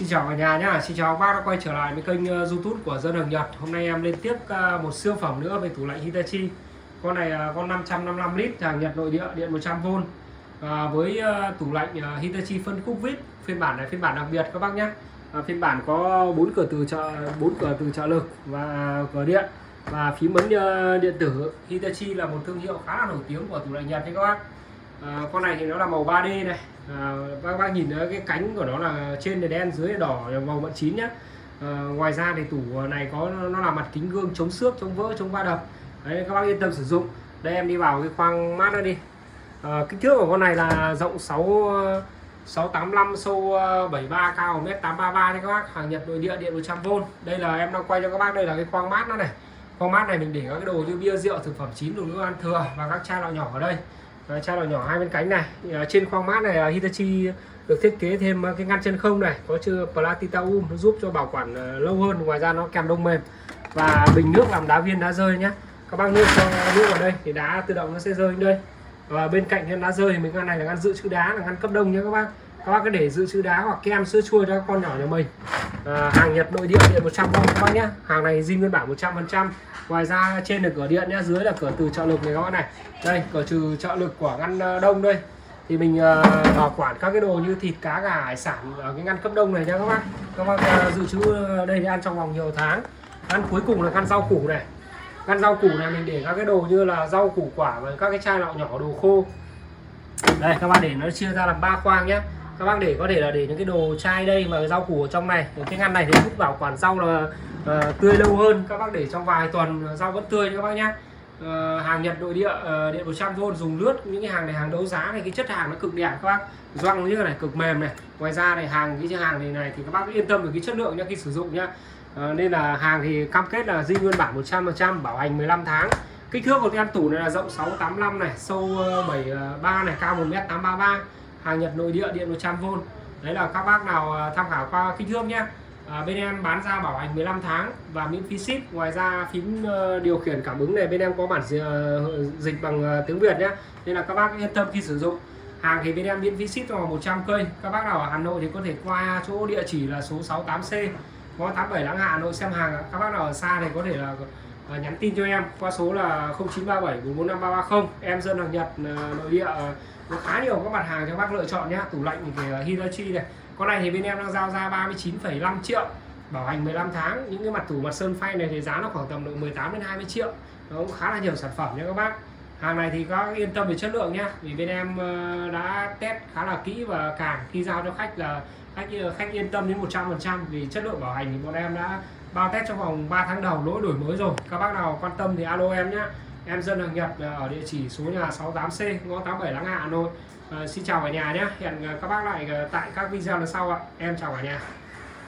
Xin chào cả nhà nhá, xin chào các bác đã quay trở lại với kênh ờ, youtube của Dân Hàng Nhật. Hôm nay em lên tiếp ờ, một siêu phẩm nữa về tủ lạnh Hitachi. Con này ờ, con 555 lít hàng Nhật nội địa điện 100V và với tủ lạnh Hitachi phân khúc VIP phiên bản này phiên bản đặc biệt các bác nhé à, phiên bản có bốn cửa từ trợ bốn cửa từ trợ lực và cửa điện và phím ấn điện tử. Hitachi là một thương hiệu khá là nổi tiếng của tủ lạnh Nhật đấy các bác à, con này thì nó là màu 3D này. Ờ, à, các bác nhìn thấy cái cánh của nó là trên là đen dưới là đỏ màu mận chín nhá. À, ngoài ra thì tủ này có nó là mặt kính gương chống xước chống vỡ chống va đập. Đấy các bác yên tâm sử dụng. Đây em đi vào cái khoang mát nó đi. À, kích thước của con này là rộng 6 685 sâu 73 cao 1m833 đấy các bác. Hàng Nhật nội địa điện 100V đây là em đang quay cho các bác đây là cái khoang mát nó này. Khoang mát này mình để các cái đồ như bia rượu thực phẩm chín đồ nước ăn thừa và các chai lọ nhỏ ở đây. Đấy, chai lọ nhỏ hai bên cánh này. Thì, à, trên khoang mát này à, Hitachi được thiết kế thêm à, cái ngăn chân không này có chữ Platitaum nó giúp cho bảo quản lâu hơn ngoài ra nó kèm đông mềm. Và bình nước làm đá viên đá rơi nhé các bác nước cho nước vào đây thì đá tự động nó sẽ rơi đến đây. Và bên cạnh cái đá rơi thì mình ngăn này là ngăn dự trữ đá là ngăn cấp đông nhé các bác. Các bác cứ để dự trữ đá hoặc kem sữa chua cho các con nhỏ nhà mình à, hàng Nhật nội địa điện 100 v các bác nhé. Hàng này zin nguyên bản 100% ngoài ra trên là cửa điện nhé dưới là cửa từ trợ lực này các bác này. Đây cửa trừ trợ lực của ngăn ờ, đông đây. Thì mình ờ, bảo quản các cái đồ như thịt cá gà hải sản ở cái ngăn cấp đông này nha các bác. Các bác uh, dự trữ ờ, đây để ăn trong vòng nhiều tháng. Ăn cuối cùng là ngăn rau củ này. Ngăn rau củ này mình để các cái đồ như là rau củ quả và các cái chai lọ nhỏ đồ khô. Đây các bạn để nó chia ra làm ba khoang nhé các bác để có thể là để những cái đồ chai đây mà rau củ ở trong này những cái ngăn này thì giúp bảo quản rau là uh, tươi lâu hơn. Các bác để trong vài tuần rau vẫn tươi các bác nhé uh, ờ, hàng Nhật nội địa uh, điện 100V dùng lướt những cái hàng này hàng đấu giá này cái chất hàng nó cực đẹp các bác. Doang như thế này cực mềm này. Ngoài ra này hàng cái hàng này này thì các bác yên tâm về cái chất lượng nhá khi sử dụng nhá. Ờ, nên là hàng thì cam kết là di nguyên bản 100% bảo hành 15 tháng. Kích thước của cái ngăn tủ này là rộng 685 này sâu 73 này cao 1m833 hàng Nhật nội địa điện 100V đấy là các bác nào à, tham khảo qua kích thước nhé. À, bên em bán ra bảo hành 15 tháng và miễn phí ship. Ngoài ra phím ờ, điều khiển cảm ứng này bên em có bản ờ, dịch bằng ờ, tiếng Việt nhé. Nên là các bác yên tâm khi sử dụng. Hàng thì bên em miễn phí ship vào 100 cây. Các bác nào ở Hà Nội thì có thể qua chỗ địa chỉ là số 68C ngõ 87 Láng Hạ Hà Nội xem hàng các bác nào ở xa thì có thể là nhắn tin cho em qua số là 0937 445 330 em dân hàng Nhật ờ, nội địa ờ, có khá nhiều các mặt hàng cho các bác lựa chọn nhé tủ lạnh thì ờ, Hitachi này. Con này thì bên em đang giao ra 39,5 triệu bảo hành 15 tháng. Những cái mặt tủ mặt sơn phay này thì giá nó khoảng tầm độ 18 đến 20 triệu. Nó cũng khá là nhiều sản phẩm nha các bác. Hàng này thì các yên tâm về chất lượng nhé vì bên em đã test khá là kỹ và càng khi giao cho khách là khách khách yên tâm đến 100% vì chất lượng bảo hành thì bọn em đã bao test trong vòng 3 tháng đầu lỗi đổi mới rồi. Các bác nào quan tâm thì alo em nhé. Em dân hàng Nhật à, ở địa chỉ số nhà 68C ngõ 87 Láng Hạ Hà Nội. À, xin chào cả nhà nhé. Hẹn à, các bác lại à, tại các video lần sau ạ. Em chào cả nhà.